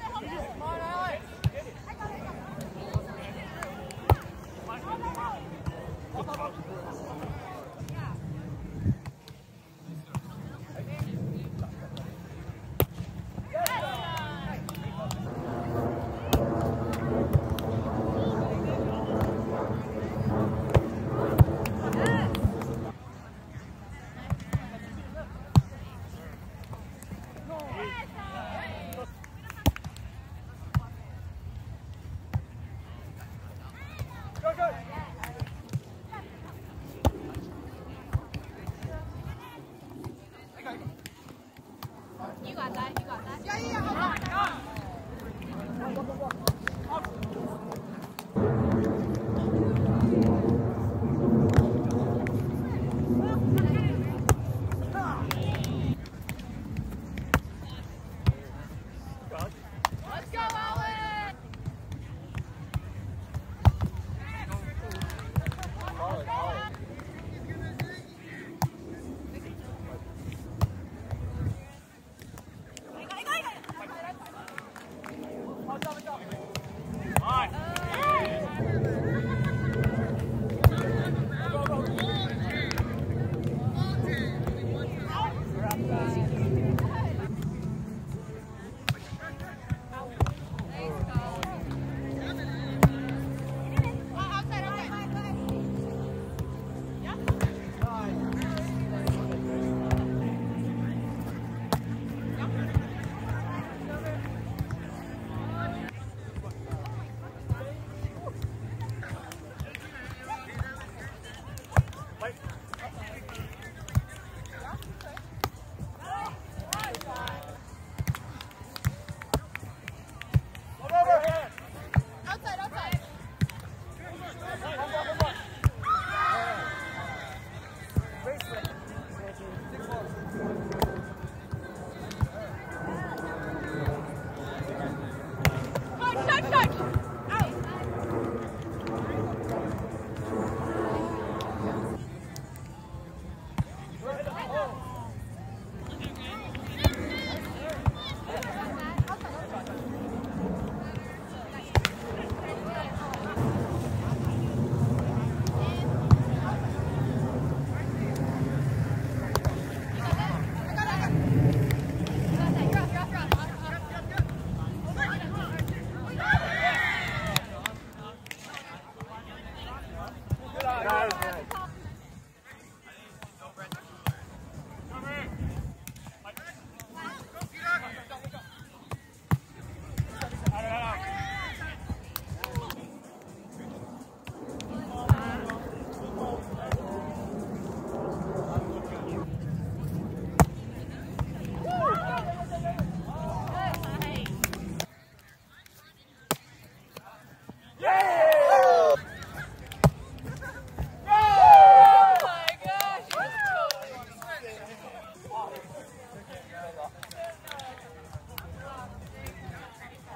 Come on, Alex.